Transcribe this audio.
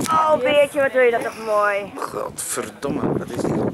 Oh, beetje, wat doe je dat toch mooi. Godverdomme, wat is dit?